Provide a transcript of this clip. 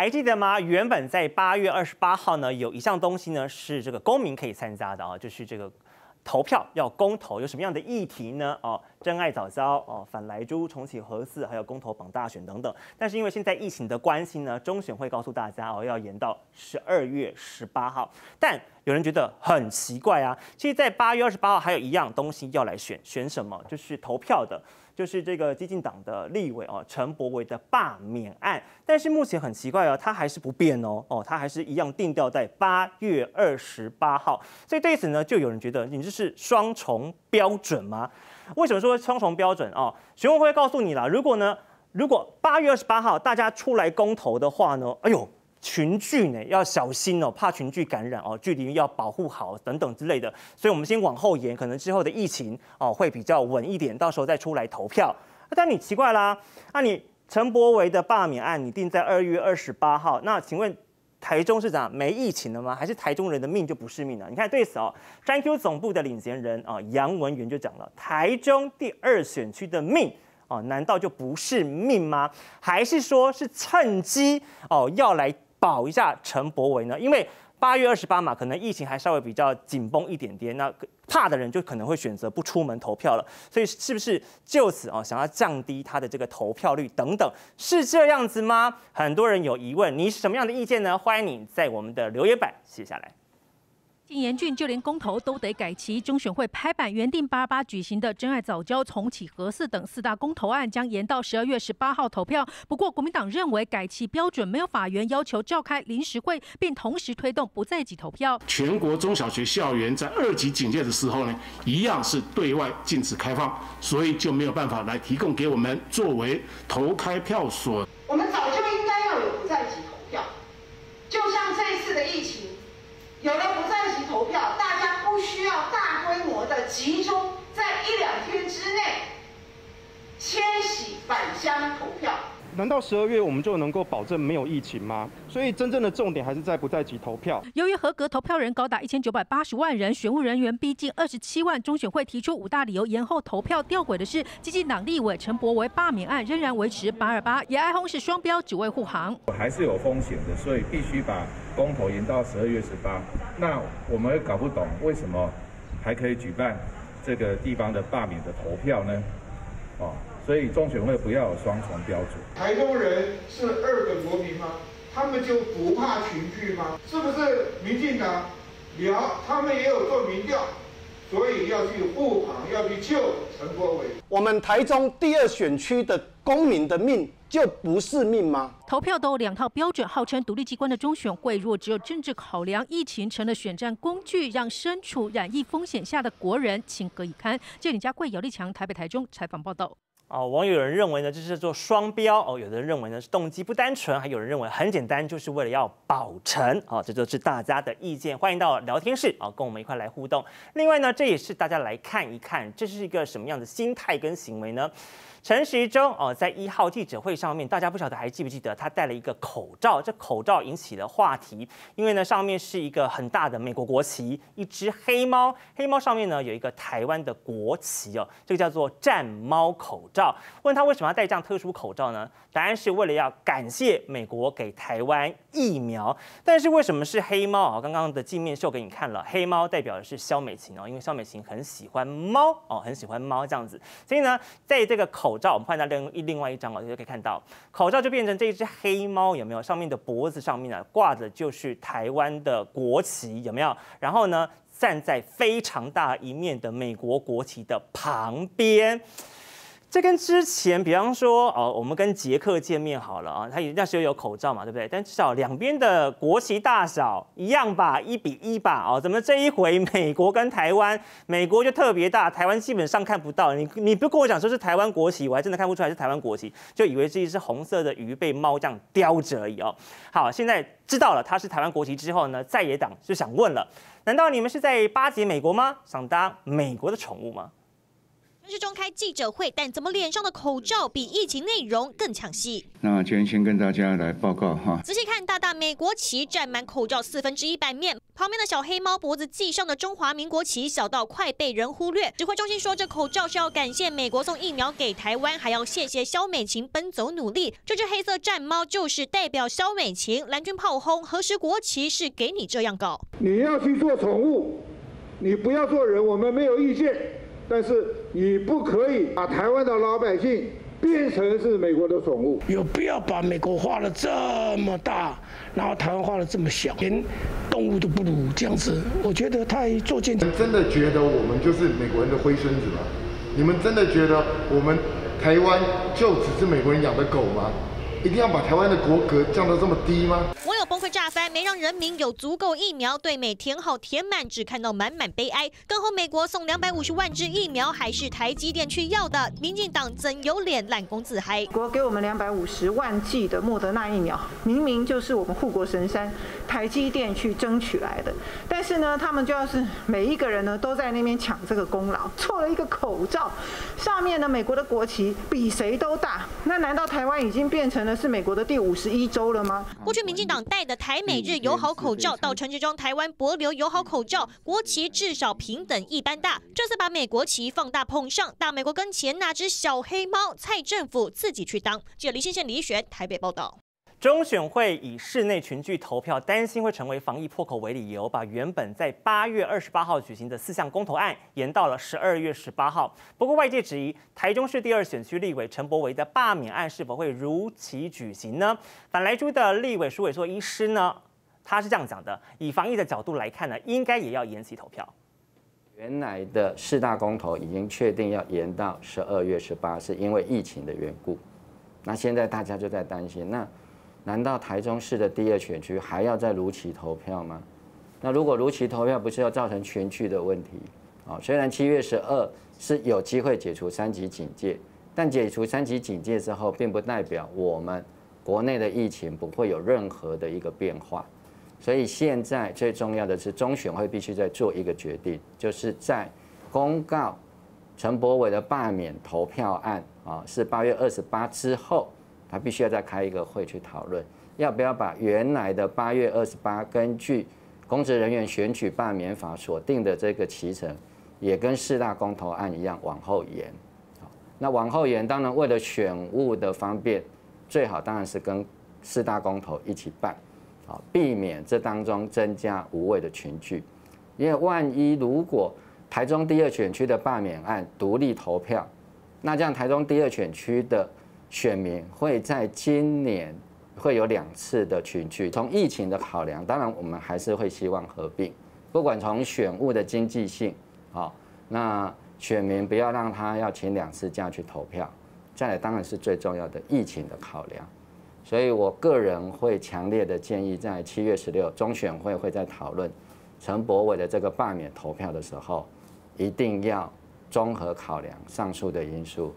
还记得吗？原本在八月二十八号呢，有一项东西呢是这个公民可以参加的啊，就是这个。投票要公投，有什么样的议题呢？哦，真爱早教哦，反莱猪，重启核四，还有公投榜大选等等。但是因为现在疫情的关系呢，中选会告诉大家哦，要延到十二月十八号。但有人觉得很奇怪啊，其实，在八月二十八号还有一样东西要来选，选什么？就是投票的。就是这个激进党的立委哦，陈柏维的罢免案，但是目前很奇怪哦，他还是不变哦，哦，他还是一样定调在八月二十八号。所以对此呢，就有人觉得你这是双重标准吗？为什么说双重标准哦？选委会告诉你了，如果呢，如果八月二十八号大家出来公投的话呢，哎呦。群聚呢要小心哦，怕群聚感染哦，距离要保护好等等之类的，所以我们先往后延，可能之后的疫情哦会比较稳一点，到时候再出来投票。但你奇怪啦，那你陈柏维的罢免案你定在二月二十八号，那请问台中市长没疫情了吗？还是台中人的命就不是命了？你看对此哦，三 Q 总部的领衔人啊杨文元就讲了，台中第二选区的命哦，难道就不是命吗？还是说是趁机哦要来？保一下陈柏维呢？因为八月二十八嘛，可能疫情还稍微比较紧绷一点点，那怕的人就可能会选择不出门投票了。所以是不是就此啊，想要降低他的这个投票率等等，是这样子吗？很多人有疑问，你是什么样的意见呢？欢迎你在我们的留言板写下来。禁严峻，就连公投都得改期。中选会拍板，原定八八举行的真爱早教、重启核四等四大公投案将延到十二月十八号投票。不过，国民党认为改期标准没有法院要求召开临时会，并同时推动不在籍投票。全国中小学校园在二级警戒的时候呢，一样是对外禁止开放，所以就没有办法来提供给我们作为投开票所。我们早就应该要有不在籍投票，就像这一次的疫情。有了不在籍投票，大家不需要大规模的集中在一两天之内迁徙返乡投票。难道十二月我们就能够保证没有疫情吗？所以真正的重点还是在不在籍投票。由于合格投票人高达一千九百八十万人，选务人员逼近二十七万，中选会提出五大理由延后投票。吊诡的是，基进党立委陈柏为罢免案仍然维持八二八，也哀轰是双标，只为护航。还是有风险的，所以必须把公投延到十二月十八。那我们搞不懂为什么还可以举办这个地方的罢免的投票呢？哦。所以中选会不要有双重标准。台中人是二等国民吗？他们就不怕群聚吗？是不是民进党聊他们也有做民调，所以要去护航，要去救陈国伟？我们台中第二选区的公民的命就不是命吗？投票都有两套标准，号称独立机关的中选会，若只有政治考量，疫情成了选战工具，让身处染疫风险下的国人情何以堪？借李家贵、姚立强台北、台中采访报道。哦，网友有人认为呢，这是做双标哦，有的人认为呢是动机不单纯，还有人认为很简单，就是为了要保成哦，这就是大家的意见。欢迎到聊天室啊，跟我们一块来互动。另外呢，这也是大家来看一看，这是一个什么样的心态跟行为呢？陈时中哦，在一号记者会上面，大家不晓得还记不记得他戴了一个口罩，这口罩引起了话题，因为呢上面是一个很大的美国国旗，一只黑猫，黑猫上面呢有一个台湾的国旗哦，这个叫做战猫口罩。问他为什么要戴这样特殊口罩呢？答案是为了要感谢美国给台湾疫苗。但是为什么是黑猫啊？刚刚的镜面秀给你看了，黑猫代表的是肖美琴哦，因为肖美琴很喜欢猫哦，很喜欢猫这样子，所以呢，在这个口。口罩，我们换到另另外一张哦，就可以看到口罩就变成这一只黑猫，有没有？上面的脖子上面呢挂的就是台湾的国旗，有没有？然后呢，站在非常大一面的美国国旗的旁边。这跟之前，比方说，哦，我们跟捷克见面好了啊，他那时候有口罩嘛，对不对？但至少两边的国旗大小一样吧，一比一吧，哦，怎么这一回美国跟台湾，美国就特别大，台湾基本上看不到。你你不跟我讲说是台湾国旗，我还真的看不出来是台湾国旗，就以为是一只红色的鱼被猫这样叼着而已哦。好，现在知道了它是台湾国旗之后呢，在野党就想问了，难道你们是在巴结美国吗？想当美国的宠物吗？陈时中开记者会，但怎么脸上的口罩比疫情内容更抢戏？那今天先跟大家来报告哈。仔细看，大大美国旗占满口罩四分之一版面，旁边的小黑猫脖子系上的中华民国旗小到快被人忽略。指挥中心说，这口罩是要感谢美国送疫苗给台湾，还要谢谢肖美琴奔走努力。这只黑色战猫就是代表肖美琴。蓝军炮轰，何时国旗是给你这样搞？你要去做宠物，你不要做人，我们没有意见，但是你不可以把台湾的老百姓。变成是美国的宠物，有必要把美国画的这么大，然后台湾画的这么小，连动物都不如这样子，我觉得太作践。真的觉得我们就是美国人的灰孙子吗？你们真的觉得我们台湾就只是美国人养的狗吗？一定要把台湾的国格降到这么低吗？崩溃炸翻，没让人民有足够疫苗，对美填好填满，只看到满满悲哀。更后美国送两百五十万支疫苗，还是台积电去要的，民进党怎有脸揽功自嗨？国给我们两百五十万剂的莫德纳疫苗，明明就是我们护国神山台积电去争取来的，但是呢，他们就要是每一个人呢都在那边抢这个功劳，错了一个口罩，上面呢美国的国旗比谁都大，那难道台湾已经变成了？是美国的第五十一州了吗？过去民进党戴的台美日友好口罩，到陈志忠台湾博流友好口罩，国旗至少平等一般大。这次把美国旗放大捧上，大美国跟前那只小黑猫，蔡政府自己去当。记者李新宪、李学台北报道。中选会以室内群聚投票担心会成为防疫破口为理由，把原本在八月二十八号举行的四项公投案延到了十二月十八号。不过外界质疑，台中市第二选区立委陈柏维的罢免案是否会如期举行呢？反来猪的立委苏伟硕医师呢，他是这样讲的：以防疫的角度来看呢，应该也要延期投票。原来的四大公投已经确定要延到十二月十八，是因为疫情的缘故。那现在大家就在担心，那。难道台中市的第二选区还要再如期投票吗？那如果如期投票，不是要造成全区的问题？啊，虽然七月十二是有机会解除三级警戒，但解除三级警戒之后，并不代表我们国内的疫情不会有任何的一个变化。所以现在最重要的是，中选会必须在做一个决定，就是在公告陈柏伟的罢免投票案啊，是八月二十八之后。他必须要再开一个会去讨论，要不要把原来的八月二十八根据公职人员选举罢免法所定的这个期程，也跟四大公投案一样往后延。那往后延，当然为了选务的方便，最好当然是跟四大公投一起办，好，避免这当中增加无谓的群聚。因为万一如果台中第二选区的罢免案独立投票，那这样台中第二选区的。选民会在今年会有两次的群聚。从疫情的考量，当然我们还是会希望合并。不管从选务的经济性，好，那选民不要让他要请两次假去投票。再来，当然是最重要的疫情的考量。所以我个人会强烈的建议，在七月十六中选会会在讨论陈柏伟的这个罢免投票的时候，一定要综合考量上述的因素。